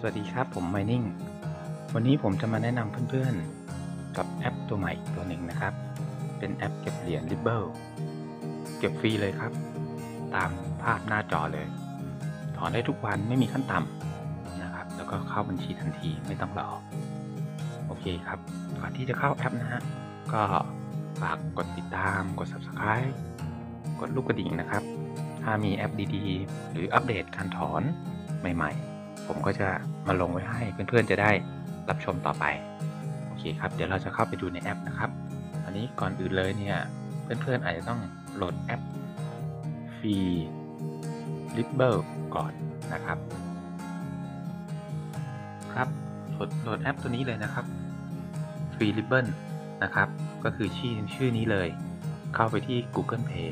สวัสดีครับผม Mining วันนี้ผมจะมาแนะนำเพื่อนๆ กับแอปตัวใหม่ตัวหนึ่งนะครับ เป็นแอปเก็บเหรียญ Ripple เก็บฟรีเลยครับ ตามภาพหน้าจอเลย ถอนได้ทุกวันไม่มีขั้นต่ำนะครับ แล้วก็เข้าบัญชีทันทีไม่ต้องรอ โอเคครับก่อนที่จะเข้าแอปนะฮะ ก็ฝากกดติดตาม กด Subscribe กดลูกกระดิ่งนะครับ ถ้ามีแอปดีๆ หรืออัปเดตการถอนใหม่ ๆ ผมก็จะมาลงไว้ให้เพื่อนๆจะได้รับชมต่อไป โอเคครับ เดี๋ยวเราจะเข้าไปดูในแอปนะครับ อันนี้ก่อนอื่นเลยเนี่ยเพื่อนๆอาจจะต้องโหลดแอปฟรี r i b b l e ก่อนนะครับ ครับโหลดโหลดแอปตัวนี้เลยนะครับฟรี r i b b l e นะครับ ก็คือชื่อชื่อนี้เลย เข้าไปที่ Google Play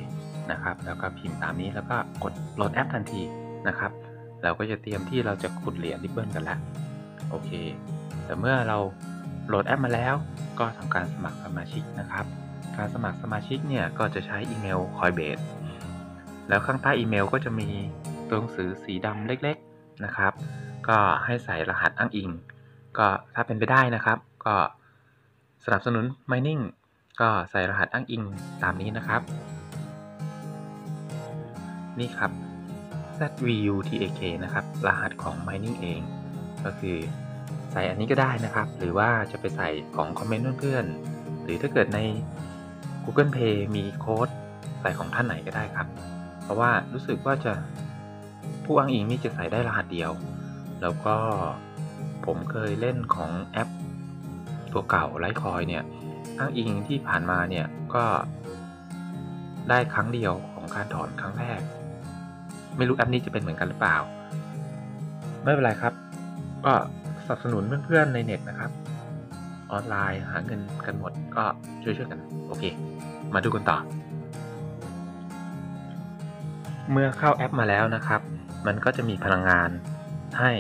นะครับ แล้วก็พิมพ์ตามนี้แล้วก็กดโหลดแอปทันทีนะครับ เราก็จะเตรียมที่เราจะขุดเหรียญ Ripple กันแล้วโอเค แต่เมื่อเราโหลดแอปมาแล้ว ก็ทำการสมัครสมาชิกนะครับ การสมัครสมาชิกเนี่ยก็จะใช้อีเมล Coinbase แล้วข้างใต้อีเมลก็จะมีตัวหนังสือสีดำเล็กๆนะครับ ก็ให้ใส่รหัสอ้างอิง ก็ถ้าเป็นไปได้นะครับ ก็สนับสนุน Mining ก็ใส่รหัสอ้างอิงตามนี้นะครับ นี่ครับ ZVUTAK นะครับ รหัสของ Mining เอง ก็คือใส่อันนี้ก็ได้นะครับ หรือว่าจะไปใส่ของคอมเมนต์เพื่อนๆ หรือถ้าเกิดใน Google Play มีโค้ดใส่ของท่านไหนก็ได้ครับ เพราะว่ารู้สึกว่าจะผู้อ้างอิงนี่จะใส่ได้รหัสเดียว แล้วก็ผมเคยเล่นของแอป ตัวเก่าไลท์คอยเนี่ยอ้างอิงที่ผ่านมาเนี่ยก็ได้ครั้งเดียวของการถอนครั้งแรก ไม่รู้แอปนี้จะเป็นเหมือนกันหรือเปล่า ไม่เป็นไรครับ ก็สนับสนุนเพื่อนๆในเน็ตนะครับ ออนไลน์หาเงินกันหมดก็ช่วยๆกัน โอเค มาดูกันต่อ เมื่อเข้าแอปมาแล้วนะครับ มันก็จะมีพลังงานให้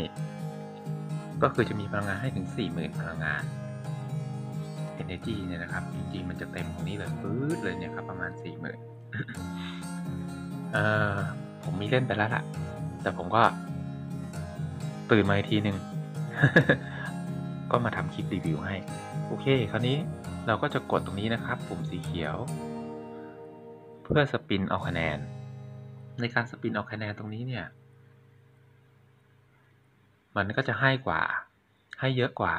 ก็คือจะมีพลังงานให้ถึง 40,000 พลังงาน Energy เนี่ยนะครับ จริงๆ มันจะเต็มตรงนี้เลยปื๊ดเลยเนี่ยครับ ประมาณ 40,000เอ่อ ผมมีเล่นไปแล้วล่ะ แต่ผมก็ ตื่นมาอีกทีหนึ่งก็มาทำคลิปรีวิวให้ โอเค คราวนี้เราก็จะกดตรงนี้นะครับ ปุ่มสีเขียว เพื่อ spin เอาคะแนน ในการ spin เอาคะแนนตรงนี้เนี่ย มันก็จะให้กว่า ให้เยอะกว่า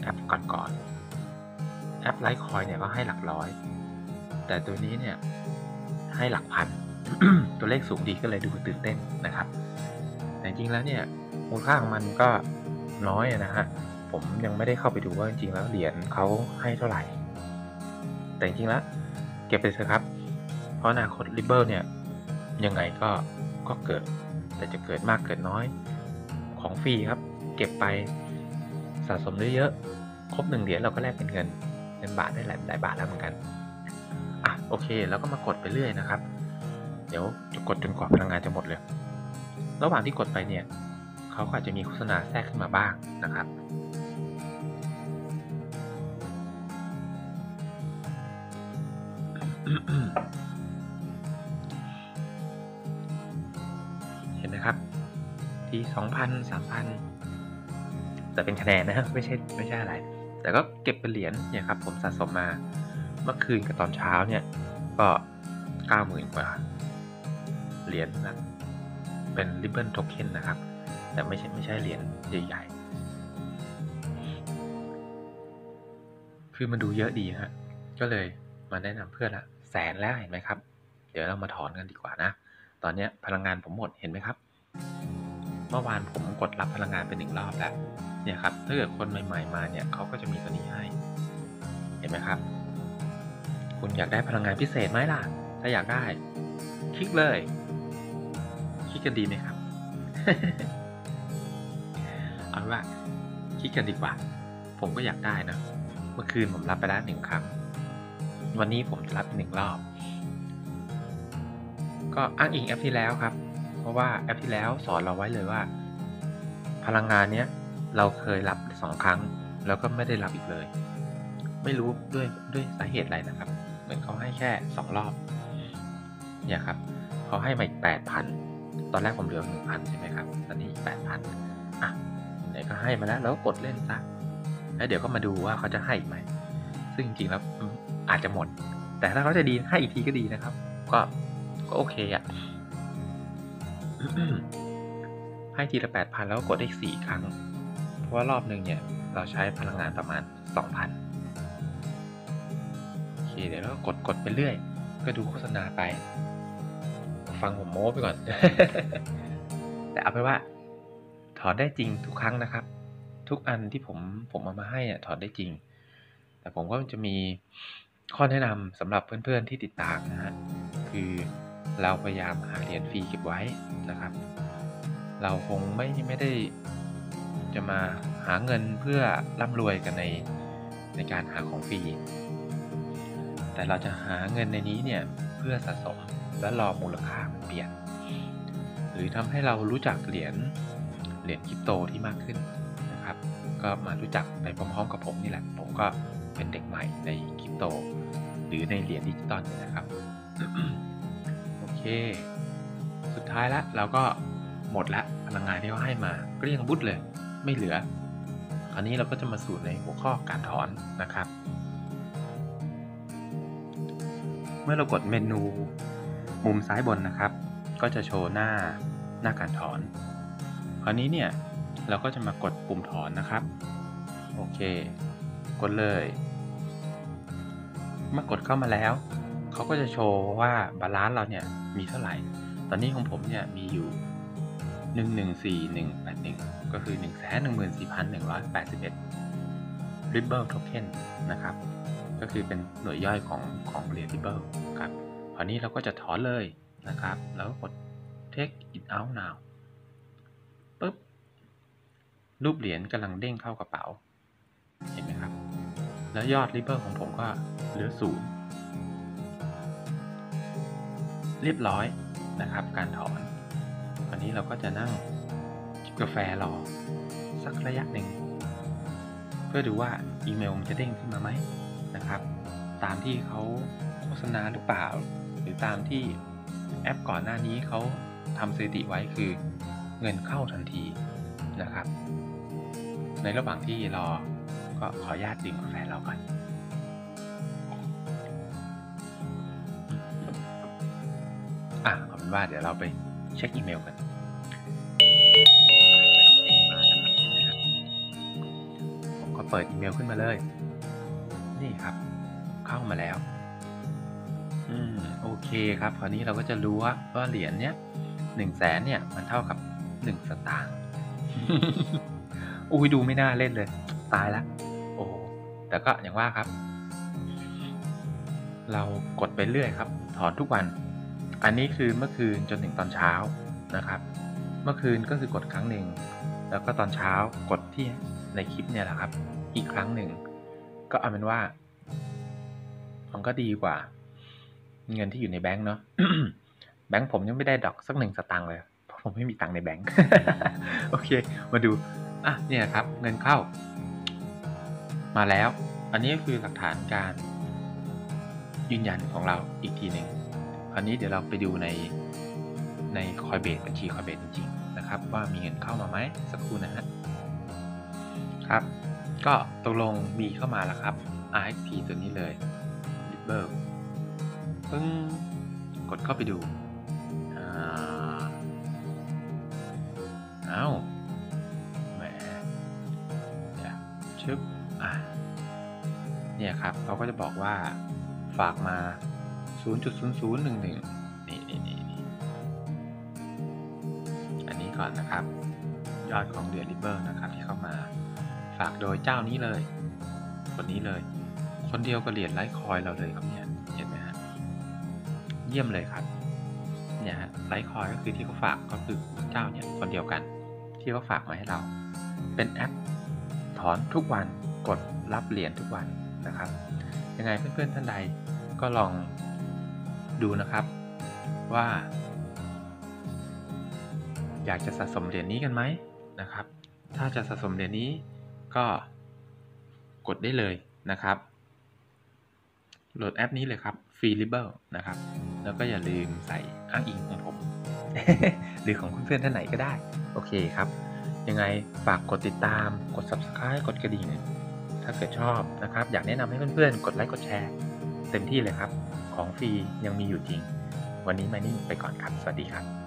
แอปก่อนๆแอป Litecoin เนี่ยก็ให้หลักร้อย แต่ตัวนี้เนี่ยให้หลักพัน ตัวเลขสูงดีก็เลยดูตื่นเต้นนะครับ แต่จริงแล้วเนี่ยมูลค่าของมันก็น้อยนะฮะผมยังไม่ได้เข้าไปดูว่าจริงๆแล้วเหรียญเขาให้เท่าไหร่ แต่จริงๆแล้วเก็บไปเถอะครับ เพราะอนาคตริบเบิลเนี่ยยังไงก็ก็เกิด แต่จะเกิดมากเกิดน้อยของฟรีครับ เก็บไปสะสมเยอะๆครบหนึ่งเหรียญเราก็แลกเป็นเงินเงินบาทได้หลายหลายบาทแล้วเหมือนกันอะโอเค แล้วก็มากดไปเรื่อยนะครับ เดี๋ยวจะกดจนกว่าพลังงานจะหมดเลย ระหว่างที่กดไปเนี่ยเขาก็อาจจะมีโฆษณาแทรกขึ้นมาบ้างนะครับ เห็นไหมครับ ทีสองพันสามพันแต่เป็นคะแนนนะไม่ใช่ไม่ใช่อะไร แต่ก็เก็บเป็นเหรียญเนี่ยครับผมสะสมมาเมื่อคืนกับตอนเช้าเนี่ยก็เก้าหมื่นกว่า เหรียญนะเป็น Ribbon Token นะครับ แต่ไม่ใช่ไม่ใช่เหรียญใหญ่ๆ คือมันดูเยอะดีฮะ ก็เลยมาแนะนำเพื่อนละแสนแล้วเห็นไหมครับ เดี๋ยวเรามาถอนกันดีกว่านะ ตอนนี้พลังงานผมหมดเห็นไหมครับ เมื่อวานผมกดรับพลังงานไปหนึ่งรอบแล้วเนี่ยครับ ถ้าเกิดคนใหม่ๆมาเนี่ยเขาก็จะมีตัวนี้ให้ เห็นไหมครับ คุณอยากได้พลังงานพิเศษไหมล่ะ ถ้าอยากได้ คลิกเลย คลิกกันดีไหมครับ เอาว่าคลิกกันดีกว่า ผมก็อยากได้นะ เมื่อคืนผมรับไปแล้วหนึ่งครั้ง วันนี้ผมจะรับอีกหนึ่งรอบ ก็อ้างอิงแอปที่แล้วครับ เพราะว่าแอปที่แล้วสอนเราไว้เลยว่า พลังงานเนี้ยเราเคยรับสองครั้ง แล้วก็ไม่ได้รับอีกเลย ไม่รู้ด้วยด้วยสาเหตุอะไรนะครับ เหมือนเขาให้แค่สองรอบ เนี่ยครับเขาให้มาอีกแปดพัน ตอนแรกผมเหลือหนึ่งพันใช่ไหมครับ ตอนนี้แปดพันอะไหนก็ให้มาแล้วเราก็กดเล่นซะ แล้วเดี๋ยวก็มาดูว่าเขาจะให้อีกไหม ซึ่งจริงๆแล้วอาจจะหมด แต่ถ้าเขาจะดีให้อีกทีก็ดีนะครับ ก็ก็โอเคอะให้ทีละแปดพันแล้วก็กดได้สี่ครั้ง เพราะว่ารอบหนึ่งเนี่ย เราใช้พลังงานประมาณสองพันโอเคเดี๋ยวเรากดกดไปเรื่อย ก็ดูโฆษณาไป ฟังผมโม้ไปก่อน แต่เอาไปนว่า ถอนได้จริงทุกครั้งนะครับ ทุกอันที่ผมผมเอามาให้อะถอนได้จริง แต่ผมก็จะมีข้อแนะนำสำหรับเพื่อนๆที่ติดตามนะฮะคือเราพยายามหาเหรียญฟรีเก็บไว้นะครับ เราคงไม่ไม่ได้จะมาหาเงินเพื่อร่ำรวยกันในในการหาของฟรี แต่เราจะหาเงินในนี้เนี่ยเพื่อสะสม และรอมูลค่ามันเปลี่ยน หรือทำให้เรารู้จักเหรียญเหรียญคริปโตที่มากขึ้นนะครับ ก็มารู้จักไปพร้อมๆกับผมนี่แหละ ผมก็เป็นเด็กใหม่ในคริปโต หรือในเหรียญดิจิตอลเนี่ยนะครับ โอเค สุดท้ายล้วเราก็หมดละพลังงานที่เขาให้มาเกลี้ยงบุดเลย ไม่เหลือ คราวนี้เราก็จะมาสู่ในหัวข้อการถอนนะครับ เมื่อเรากดเมนู มุมซ้ายบนนะครับ ก็จะโชว์หน้าหน้าการถอน คราวนี้เนี่ยเราก็จะมากดปุ่มถอนนะครับ โอเค กดเลย เมื่อกดเข้ามาแล้ว เขาก็จะโชว์ว่า balance เราเนี่ยมีเท่าไหร่ ตอนนี้ของผมเนี่ยมีอยู่ 114181 ก็คือ 114,181 Ripple Token นะครับ ก็คือเป็นหน่วยย่อยของของเหรียญ Ripple ครับ คราวนี้เราก็จะถอนเลยนะครับ แล้วกด Take it out now ปุ๊บ รูปเหรียญกำลังเด้งเข้ากระเป๋า เห็นไหมครับ แล้วยอด Ripple ของผมก็เหลือศูนย์เรียบร้อยนะครับ การถอนวันนี้เราก็จะนั่งจิบกาแฟรอ สักระยะหนึ่ง เพื่อดูว่าอีเมลมันจะเด้งขึ้นมาไหมนะครับ ตามที่เขาโฆษณาหรือเปล่า รือตามที่แอปก่อนหน้านี้เขาทำสถิติไว้คือเงินเข้าทันทีนะครับ ในระหว่างที่รอก็ขออนุญาตดื่มกาแฟเราก่อนอะเอาเป็นว่าเดี๋ยวเราไปเช็คอีเมลกันผมก็เปิดอีเมลขึ้นมาเลย นี่ครับ เข้ามาแล้ว โอเคครับ คราวนี้เราก็จะรู้ว่าว่าเหรียญเนี้ยหนึ่งแสนเนี่ย มันเท่ากับหนึ่งสตางค์อุ้ยดูไม่น่าเล่นเลย ตายละโอ้แต่ก็อย่างว่าครับ เรากดไปเรื่อยครับ ถอนทุกวัน อันนี้คือเมื่อคืนจนถึงตอนเช้านะครับ เมื่อคืนก็คือกดครั้งหนึ่งแล้วก็ตอนเช้ากดที่ในคลิปเนี่ยแหละครับ อีกครั้งหนึ่ง ก็เอาเป็นว่า มันก็ดีกว่า เงินที่อยู่ในแบงค์เนาะแบงค์ผมยังไม่ได้ดอกสักหนึ่งสตางค์เลยเพราะผมไม่มีตังค์ในแบงค์โอเค มาดูอะเนี่ยครับ เงินเข้า มาแล้ว อันนี้ก็คือหลักฐานการยืนยันของเราอีกทีหนึ่งคราวนี้เดี๋ยวเราไปดูในในคอยเบสบัญชีคอยเบสจริงๆนะครับ ว่ามีเงินเข้ามาไหมสักครู่นะฮะครับ ก็ตกลงมีเข้ามาแล้วครับ RXP ตัวนี้เลย r i b b l ปึ้งกดเข้าไปดูอ่าเอาแหมเดี๋ยชึบอะเนี่ยครับเขาก็จะบอกว่าฝากมา 0.0011 นี่นี่นี่นี่อันนี้ก่อนนะครับ ยอดของเหรียญ Ripple นะครับที่เข้ามา ฝากโดยเจ้านี้เลย คนนี้เลย คนเดียวกับเหรียญ Litecoin เราเลยครับเนี่ยเห็น เยี่ยมเลยครับเนี่ยฮะ Litecoin ก็คือที่เขาฝากก็คือเจ้าเนี่ยคนเดียวกัน ที่เขาฝากมาให้เรา เป็นแอปถอนทุกวันกดรับเหรียญทุกวันนะครับ ยังไงเพื่อนๆท่านใดก็ลองดูนะครับว่า อยากจะสะสมเหรียญนี้กันไหมนะครับ ถ้าจะสะสมเหรียญนี้ก็กดได้เลยนะครับ โหลดแอปนี้เลยครับ f r e e l i b e l นะครับ แล้วก็อย่าลืมใส่อ้างอิงของผม หรือของเพื่อนๆท่านไหนก็ได้ โอเคครับ ยังไงฝากกดติดตาม กด subscribe กดกระดิ่ง ถ้าเกิดชอบนะครับ อยากแนะนำให้เพื่อนๆ กดไลค์กดแชร์ เต็มที่เลยครับ ของฟรียังมีอยู่จริง วันนี้มานี่ไปก่อนครับ สวัสดีครับ